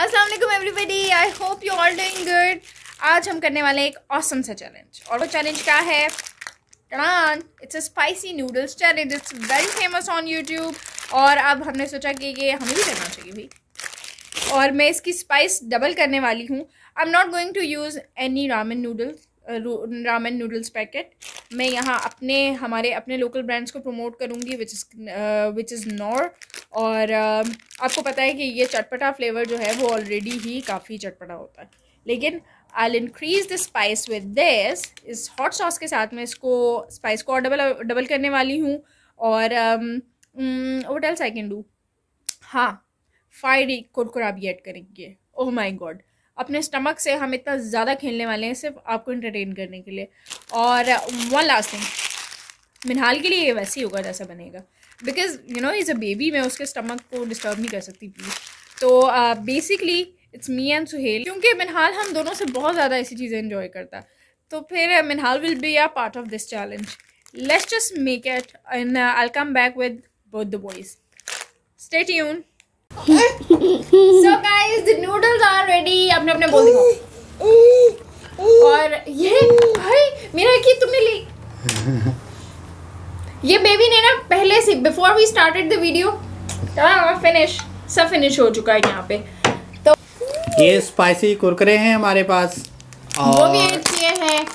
वालेकुम everybody I hope you all doing good आज हम करने वाले एक ऑसम सा चैलेंज और वो चैलेंज क्या है? It's a spicy noodles challenge it's very famous on YouTube और अब हमने सोचा कि ये हमें भी करना चाहिए भाई और मैं इसकी स्पाइस डबल करने वाली हूँ। I am not going to use any ramen noodles ramen noodles packet मैं यहाँ अपने हमारे अपने लोकल ब्रांड्स को प्रमोट करूँगी which is which is nor और uh, आपको पता है कि ये चटपटा फ्लेवर जो है वो ऑलरेडी ही काफ़ी चटपटा होता है. लेकिन I increase the spice with this इस हॉट सॉस के साथ में इसको स्पाइस को और डबल डबल करने वाली हूँ. और what else I can do हाँ फाइड कुरकुरा भी ऐड करेंगे. ओह माई गॉड अपने स्टमक से हम इतना ज़्यादा खेलने वाले हैं सिर्फ़ आपको इंटरटेन करने के लिए। और वन लास्ट थिंग मिनहाल के लिए ये वैसे ही होगा जैसा बनेगा। Because you know is a baby मैं उसके स्टमक को डिस्टर्ब नहीं कर सकती प्लीज़ तो basically it's me and Suhail क्योंकि मिनहाल हम दोनों से बहुत ज़्यादा ऐसी चीज़ें इन्जॉय करता। तो फिर Minhal will be a part of this challenge let's just make it and I come back with both the boys stay tune so guys the noodles are ready. अपने अपने बोल दिखाओ और ये भाई मेरा की तुमने ली। ये बेबी ने ना पहले से before we started the video finish सब फिनिश हो चुका है यहाँ पे। तो ये स्पाइसी कुरकुरे हैं हमारे पास। और वो भी किए हैं।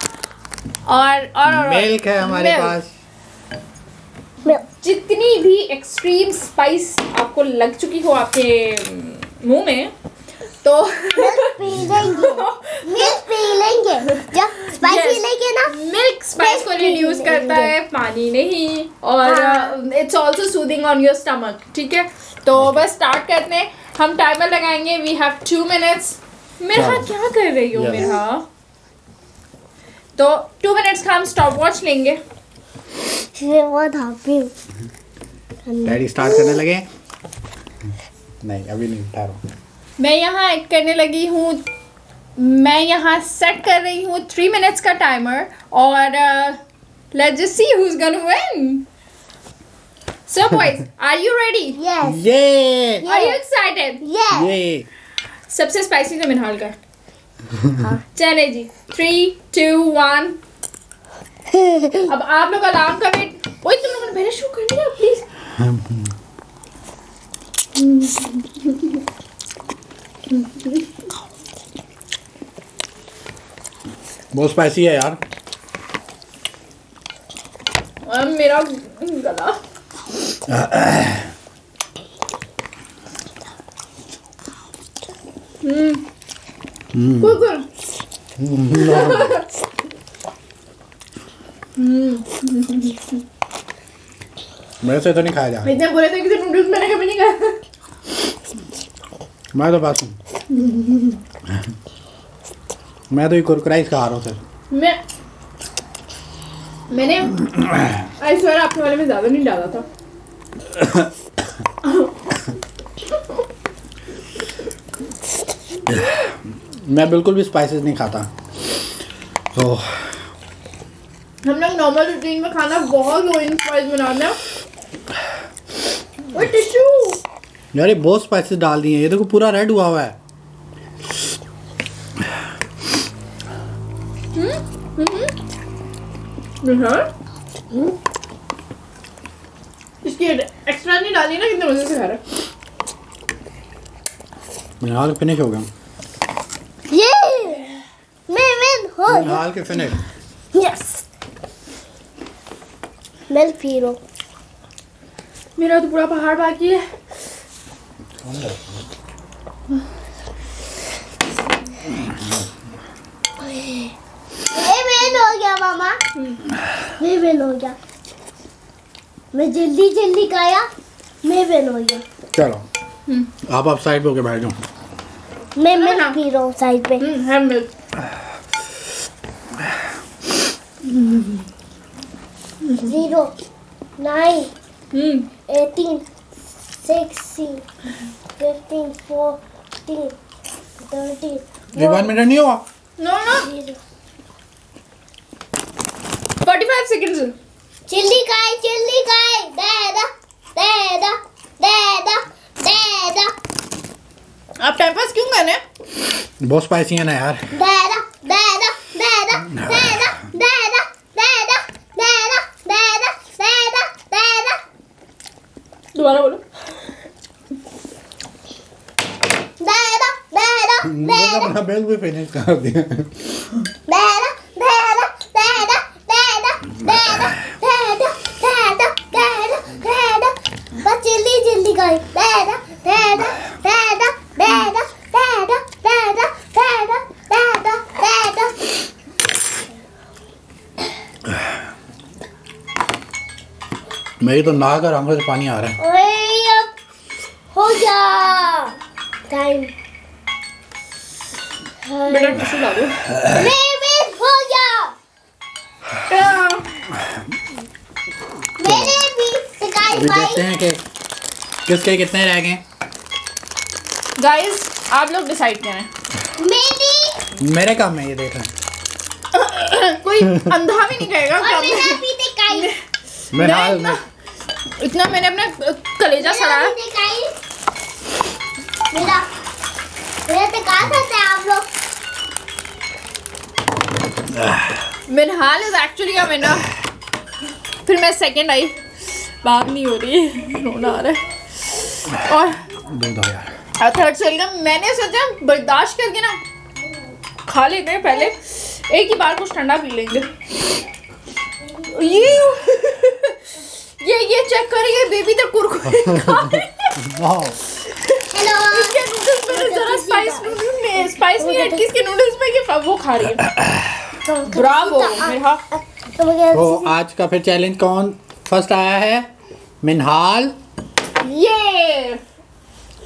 और और, और मिल्क है हमारे. पास। जितनी भी एक्सट्रीम स्पाइस आपको लग चुकी हो आपके मुँह में तो पी मिल्क पी लेंगे। जब स्पाइसी लेंगे ना मिल्क स्पाइस को रिड्यूस करता है पानी नहीं और it's also soothing on your stomach ठीक है? तो बस स्टार्ट करते हैं। हम टाइमर लगाएँगे। वी हैव टू मिनट्स मेरा क्या कर रही हो मेरा तो टू मिनट्स का हम स्टॉप वॉच लेंगे। बहुत हैप्पी हूँ डैडी स्टार्ट करने लगे नहीं अभी नहीं ठहरो मैं यहाँ ऐड करने लगी हूँ मैं यहाँ सेट कर रही हूँ थ्री मिनट्स का टाइमर और let's just see who is gonna win So boys, are you ready? Yes. Yeah. Are you excited? Yes. Yeah. सबसे स्पाइसी तो मिनहाल का चले जी थ्री टू वन अब आप लोग अलार्म का वेट ओए तुम लोगों ने पहले शुरू कर दिया प्लीज़ बहुत स्पाइसी है यार। अब मेरा गला। हम्म। कुल मेरे से तो नहीं खाया जा। रहा इतने बुरे तरीके से नूडल्स मैंने कभी नहीं खाया। मैं तो बस मैं तो ये कुरकुरा ही खा रहा हूँ सर मैं मैंने आई स्वेयर आपके वाले में ज़्यादा नहीं डाला था। मैं बिल्कुल भी स्पाइसेस नहीं खाता। तो हम लोग नॉर्मल रूटीन में खाना बहुत लो इन स्पाइस बनाते हैं। टिश्यू यार ये बहुत स्पाइसेस डाल दिए ये देखो पूरा रेड हुआ हुआ है। इसकी एक्स्ट्रा नहीं डाली ना कितने मज़े से खा रहा मिनहाल फिनिश हो गया। ये मैं मैं हो। मिनहाल के फिनिश यस मिल्क पी लो मेरा तो पूरा पहाड़ बाकी है। हो गया मामा। मैं मेन हो गया। मैं जल्दी जल्दी खाया मैं मेन हो गया। चलो। आप आप साइड पे होके बैठ जाओ। मैं मिल्क पी रहा हूँ साइड पे। हम्म है milk zero nine eighteen sixteen fifteen fourteen thirteen rewind मेरा नहीं हुआ no no forty five seconds chilli काय चिल्ली काय दादा दादा दादा दादा आप टाइम पास क्यों करने बहुत स्पाइसी है ना यार। दादा दोबारा बोलो। बेरा बेरा बेरा अपना बेल्ट भी फिनिश कर दिया। बेरा मेरी तो नाक और आँखों से पानी आ रहा है। ओए अब हो गया टाइम बेटा टिश्यू ला दो हो गया मेरे भी अभी देखते हैं कि किसके कितने रह गए। गाइस आप लोग डिसाइड करें। मेरी मेरे काम में ये देख रहे हैं। कोई अंधा भी नहीं कहेगा और क्या मेरा भी मैं मैं हाल इतना मैंने अपना कलेजा सड़ाया मेरा मेरा मेरा सकते हैं आप लोग? Minhal is actually a winner फिर मैं सेकंड आई। बात नहीं हो रही रोना आ रहा है। और दो दो यार। थर्ड सेल का मैंने सोचा बर्दाश्त करके ना खा लेते हैं पहले। एक ही बार कुछ ठंडा पी लेंगे। ये ये ये चेक करिए बेबी तक कुरकुरे खा रही है। वाह हेलो इसके नूडल्स में जरा स्पाइस नूडल्स स्पाइस नहीं है इसके नूडल्स में ये वो खा रही है। ब्रावो मेरा तो तो आज का फिर चैलेंज कौन फ़र्स्ट आया है? मिनहाल। ये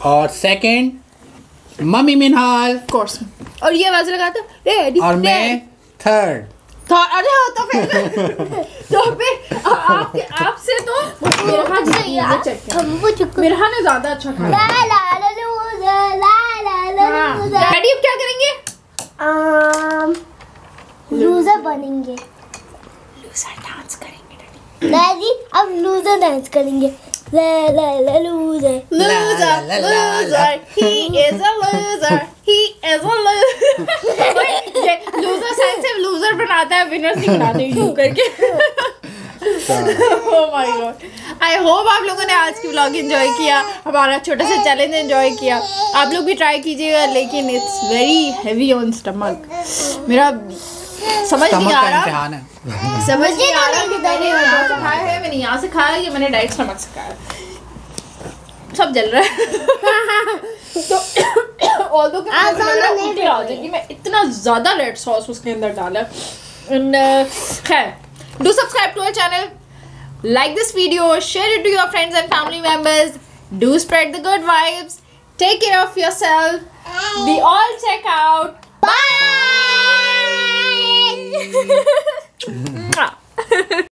और सेकंड मम्मी मिनहाल। कोर्स और ये आवाज़ लगाता रेडी और मैं थर्ड तो अरे हो तो फिर तो फिर आपके आपसे तो मेरा जी मिरहा ने ज़्यादा अच्छा खाया डैडी अब क्या करेंगे लूजर बनेंगे लूजर डांस करेंगे डैडी अब लूजर डांस करेंगे La la la loser. Loser, loser. He is a loser. He is a loser. ये loser sign से loser बनाता है winners नहीं बनाते यू करके। oh my god I hope आप लोगों ने आज की व्लॉग एंजॉय किया हमारा छोटा सा चैलेंज एंजॉय किया। आप लोग भी ट्राई कीजिएगा लेकिन it's very heavy on stomach मेरा समझ नहीं आ रहा। है। समझ नहीं आ रहा कि मैंने यहाँ से खाया है मैंने यहाँ से खाया है, ये मैंने डाइट स्टमक से खाया सब जल रहा है। तो ऑल्दो कि मुझे आ जाएगी मैं इतना ज़्यादा रेड सॉस उसके अंदर डाला। एंड uh, खैर do subscribe to our channel like this video share it to your friends and family members do spread the good vibes take care of yourself Bye. be all check out.